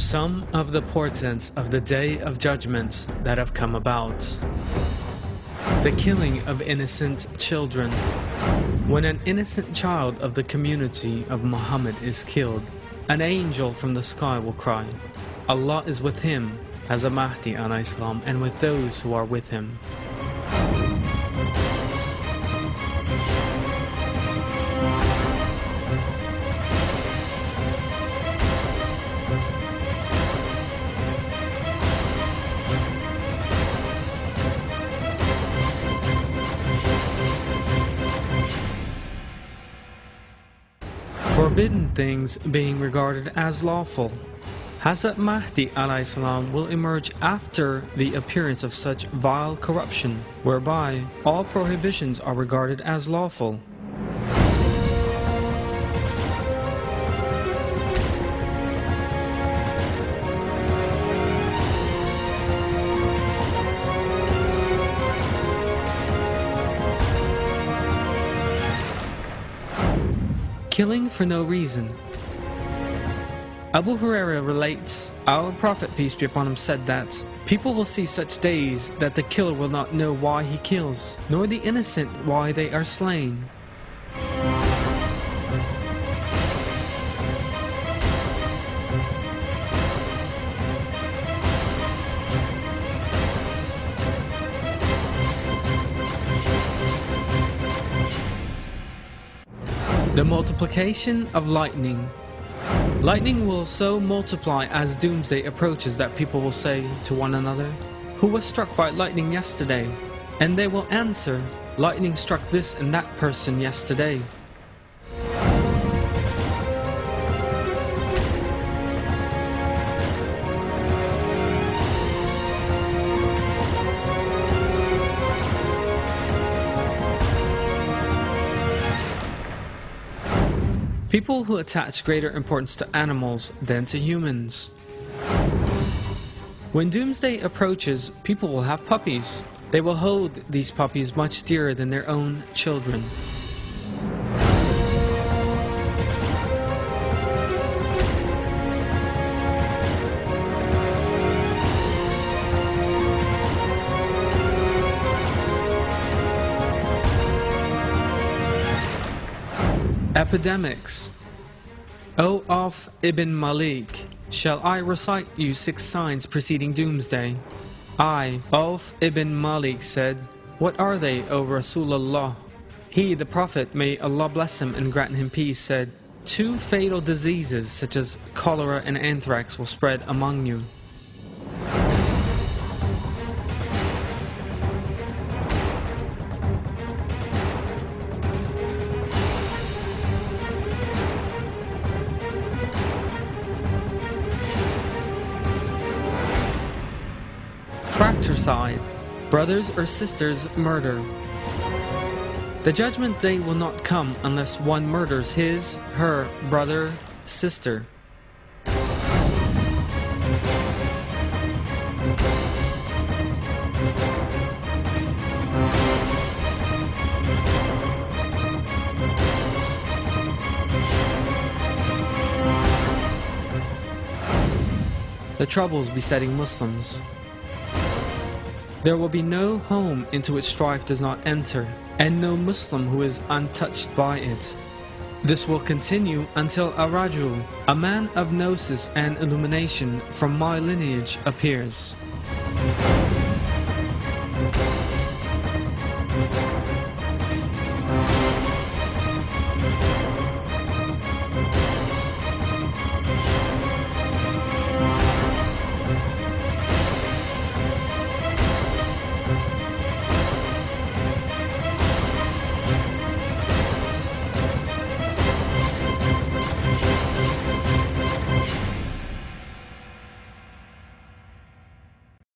Some of the portents of the Day of Judgment that have come about. The killing of innocent children. When an innocent child of the community of Muhammad is killed, an angel from the sky will cry, Allah is with him, as a Mahdi salam, and with those who are with him. Forbidden things being regarded as lawful. Hazrat Mahdi salam will emerge after the appearance of such vile corruption, whereby all prohibitions are regarded as lawful. Killing for no reason. Abu Huraira relates, Our Prophet, peace be upon him, said that people will see such days that the killer will not know why he kills, nor the innocent why they are slain. The multiplication of lightning. Lightning will so multiply as doomsday approaches that people will say to one another, Who was struck by lightning yesterday? And they will answer, Lightning struck this and that person yesterday. People who attach greater importance to animals than to humans. When doomsday approaches, people will have puppies. They will hold these puppies much dearer than their own children. Epidemics. O Auf ibn Malik, shall I recite you six signs preceding doomsday? I, Auf ibn Malik, said, What are they, O Rasulullah? He, the Prophet, may Allah bless him and grant him peace, said, Two fatal diseases such as cholera and anthrax will spread among you. Fratricide, brothers or sisters murder. The judgment day will not come unless one murders his, her, brother, sister. The troubles besetting Muslims. There will be no home into which strife does not enter, and no Muslim who is untouched by it. This will continue until a Rajul, a man of gnosis and illumination from my lineage, appears.